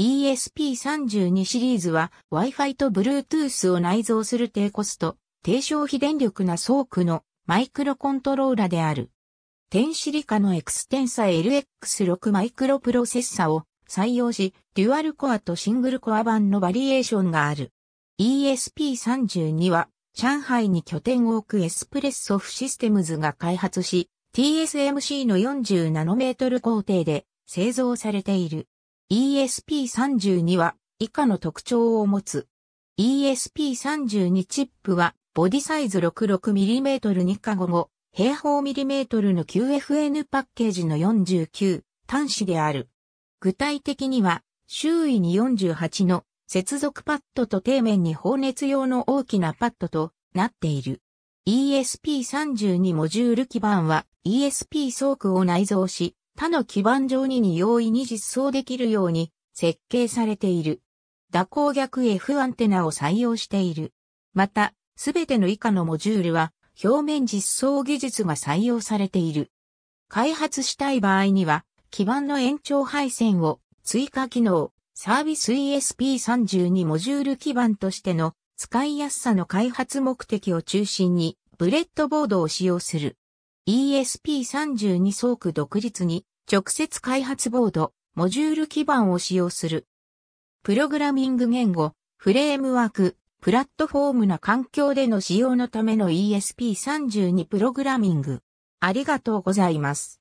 ESP32 シリーズは Wi-Fi と Bluetooth を内蔵する低コスト、低消費電力な倉庫のマイクロコントローラである。 Tensilica の Xtensa LX6 マイクロプロセッサを採用し、デュアルコアとシングルコア版のバリエーションがある。ESP32 は上海に拠点を置く Espressif Systems が開発し、TSMC の40ナノメートル工程で製造されている。ESP32 は以下の特徴を持つ。ESP32 チップはボディサイズ 66mm2 カゴ5平方ミリメートルの QFN パッケージの49端子である。具体的には周囲に48の接続パッドと底面に放熱用の大きなパッドとなっている。ESP32 モジュール基板は ESP 倉庫を内蔵し、他の基板上にに容易に実装できるように設計されている。蛇行逆 F アンテナを採用している。また、すべての以下のモジュールは表面実装技術が採用されている。開発したい場合には、基板の延長配線を追加機能、サービス ESP32 モジュール基板としての使いやすさの開発目的を中心にブレッドボードを使用する。ESP32 ソーク独立に直接開発ボード、モジュール基盤を使用する。プログラミング言語、フレームワーク、プラットフォームな環境での使用のための ESP32 プログラミング。ありがとうございます。